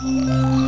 Música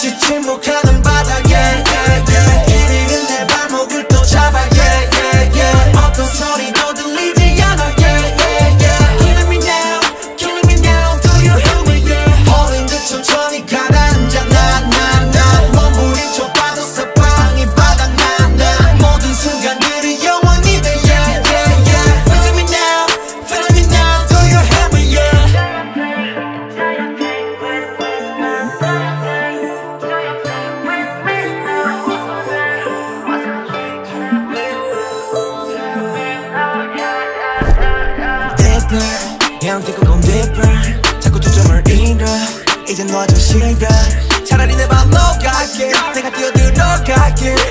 빛이 침묵하는 바다에 partner 양태고 넌 different 자꾸 초점을 잃어. 이젠 너 아주 싫어. 차라리 내맘 녹아게. 내가 뛰어들어가게.